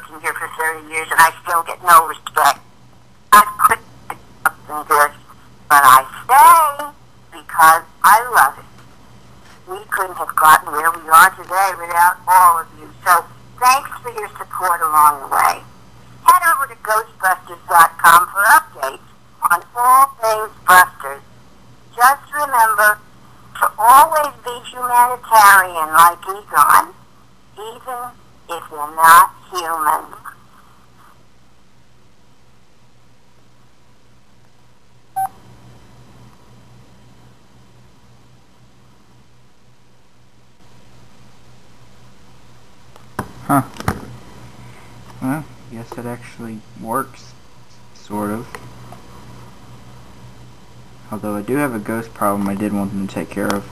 working here for 30 years and I still get no respect. I quit in this, but I stay because I love it. We couldn't have gotten where we are today without all of you. So thanks for your support along the way. Head over to Ghostbusters.com for updates on all things Busters. Just remember to always be humanitarian like Egon, even if you're not human. Huh. Well, guess it actually works. Sort of. Although I do have a ghost problem I did want them to take care of.